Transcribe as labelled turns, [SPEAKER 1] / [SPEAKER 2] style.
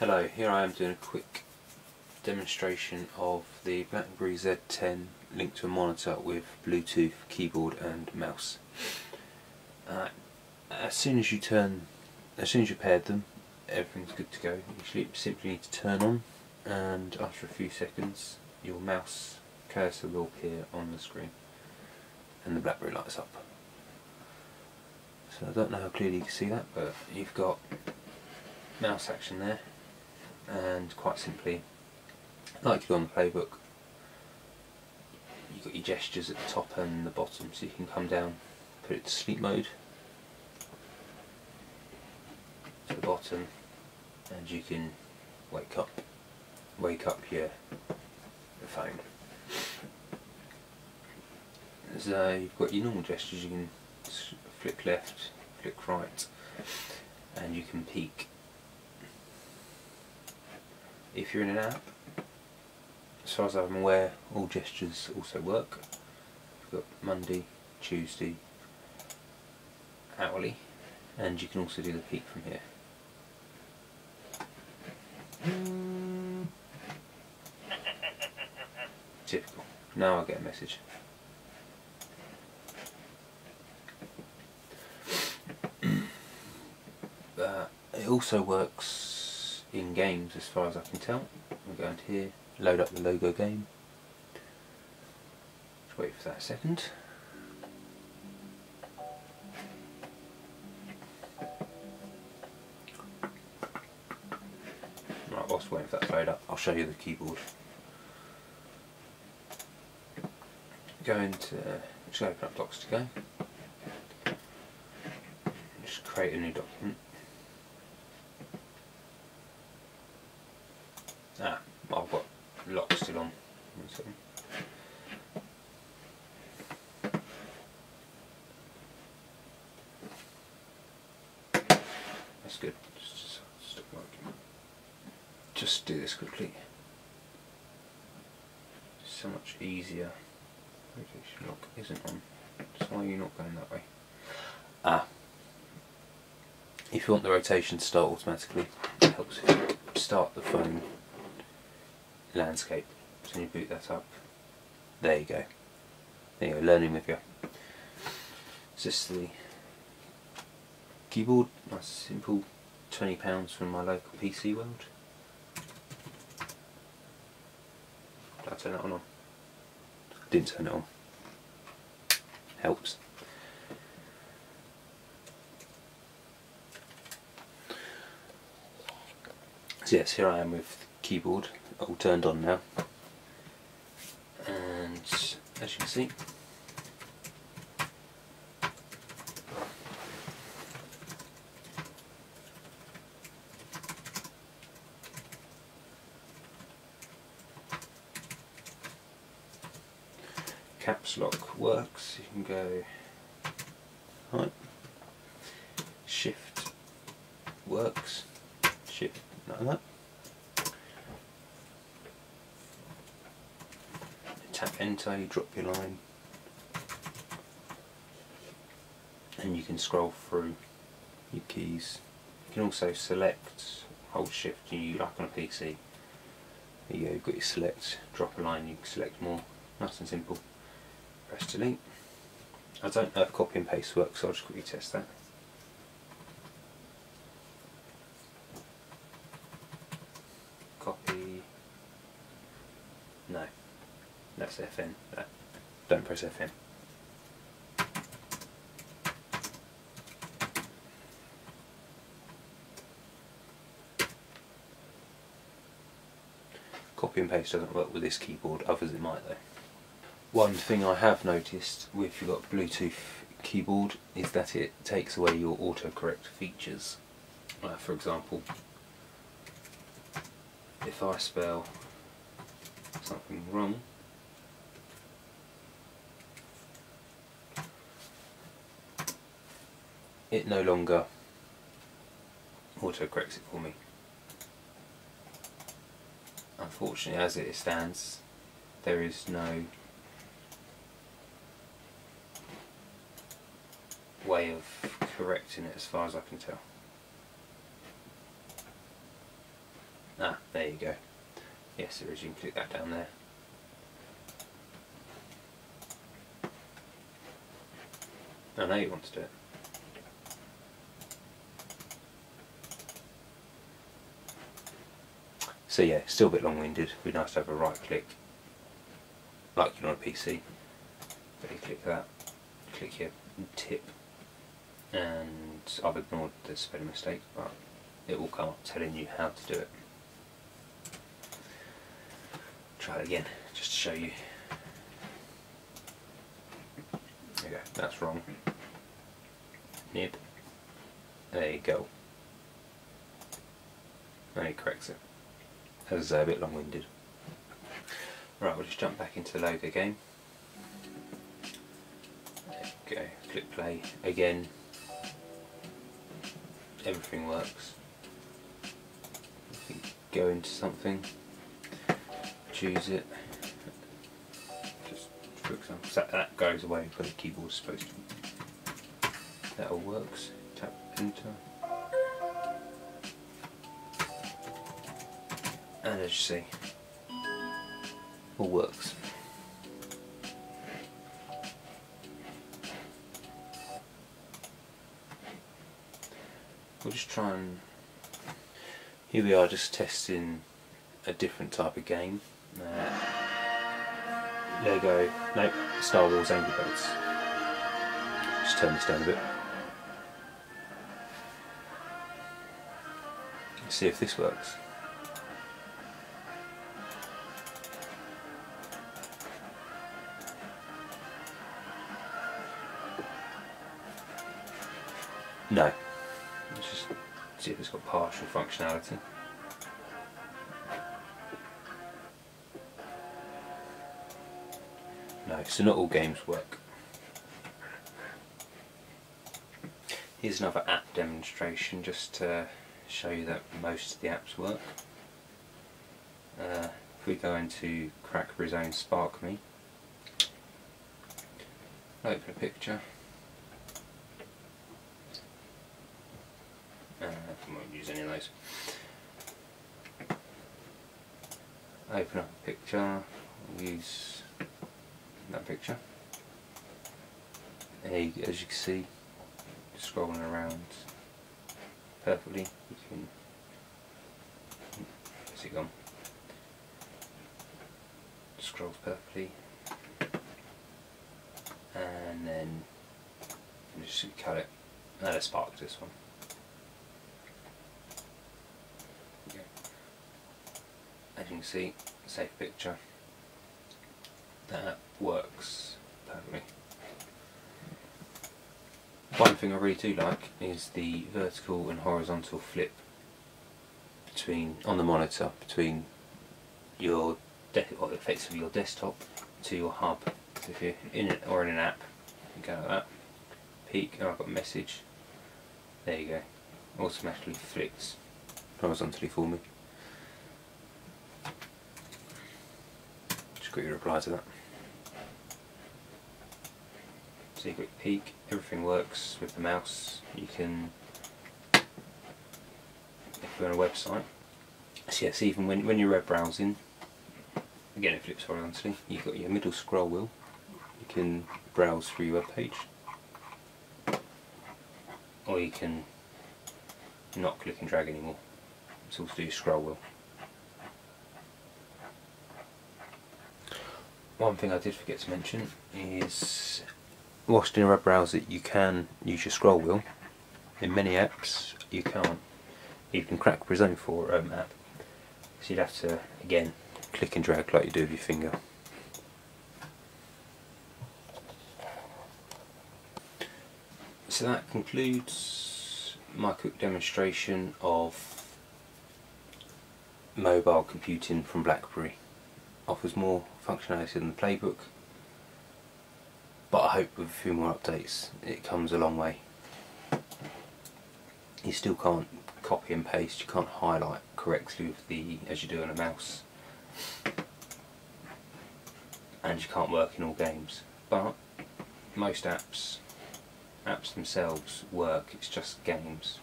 [SPEAKER 1] Hello, here I am doing a quick demonstration of the BlackBerry Z10 linked to a monitor with Bluetooth keyboard and mouse. Uh, as soon as you turn, as soon as you paired them, everything's good to go. You simply need to turn on and after a few seconds your mouse cursor will appear on the screen and the BlackBerry lights up. So I don't know how clearly you can see that but you've got mouse action there and quite simply like you do on the playbook you've got your gestures at the top and the bottom so you can come down put it to sleep mode to the bottom and you can wake up wake up your, phone. So you've got your normal gestures you can flick left flick right and you can peek if you're in an app, as far as I'm aware, all gestures also work. You've got Monday, Tuesday, hourly, and you can also do the peek from here. Typical. Now I get a message. it also works in games as far as I can tell. We'll go into here, load up the logo game. Just wait for that second. Right, whilst waiting for that to load up, I'll show you the keyboard. Go into, just open up Docs to go. Just create a new document. Ah, I've got lock still on. That's good. Just, just, just do this quickly. So much easier. Rotation lock isn't on. So why are you not going that way? Ah. If you want the rotation to start automatically, it helps start the phone landscape. So you boot that up. There you go. There you go, learning with you. Is this the keyboard? My simple £20 from my local PC world. Did I turn that one on? Didn't turn it on. Helps. So yes, here I am with the keyboard all turned on now as you can see. Caps lock works. You can go right. Shift works. Shift like that tap enter, you drop your line and you can scroll through your keys. You can also select, hold shift you like on a PC. There you go, you've got your select, drop a line, you can select more, nice and simple. Press delete. I don't know if copy and paste works so I'll just quickly test that. Copy. No. That's FN. That. Don't press FN. Copy and paste doesn't work with this keyboard, others it might though. One thing I have noticed if you've got Bluetooth keyboard is that it takes away your autocorrect features. Uh, for example, if I spell something wrong it no longer auto-corrects it for me. Unfortunately as it stands there is no way of correcting it as far as I can tell. Ah, there you go. Yes, there is. You can click that down there. I know you want to do it. So yeah, still a bit long-winded. Be nice to have a right click, like you're on a PC. But you click that, click your tip, and I've ignored the spelling mistake, but it will come up telling you how to do it. Try it again, just to show you. There you go, that's wrong. Nib. There you go. And it corrects it. As I say, a bit long-winded. Right, we'll just jump back into the logo game. Go, click play again. Everything works. Go into something, choose it. Just for example, that goes away where the keyboard's supposed to. That all works. Tap enter. And as you see all works. We'll just try and here we are just testing a different type of game. Uh, Lego, nope, Star Wars Angry Birds. Just turn this down a bit. See if this works No. Let's just see if it's got partial functionality. No, so not all games work. Here's another app demonstration just to show you that most of the apps work. Uh, if we go into Crackberry's own SparkMe, open a picture, Open up a picture, use that picture. Hey, as you can see, scrolling around perfectly. You can. Where's it gone? Scrolls perfectly, and then just cut it. Let's spark this one. as you can see, safe picture, that works perfectly. One thing I really do like is the vertical and horizontal flip between on the monitor between your or effectively your desktop to your hub. So if you're in it or in an app, you go like that. Peek, I've got a message. There you go. Automatically flicks horizontally for me. Quickly reply to that. Quick peek, everything works with the mouse. You can, if you're on a website, so yes, even when, when you're web browsing, again it flips horizontally, you've got your middle scroll wheel, you can browse through your web page, or you can not click and drag anymore, it's all to do scroll wheel. One thing I did forget to mention is whilst in a web browser you can use your scroll wheel. In many apps you can't you can CrackBerry's own for um, app. So you'd have to again click and drag like you do with your finger. So that concludes my quick demonstration of mobile computing from BlackBerry offers more functionality than the playbook but I hope with a few more updates it comes a long way. You still can't copy and paste, you can't highlight correctly with the as you do on a mouse. And you can't work in all games. But most apps apps themselves work, it's just games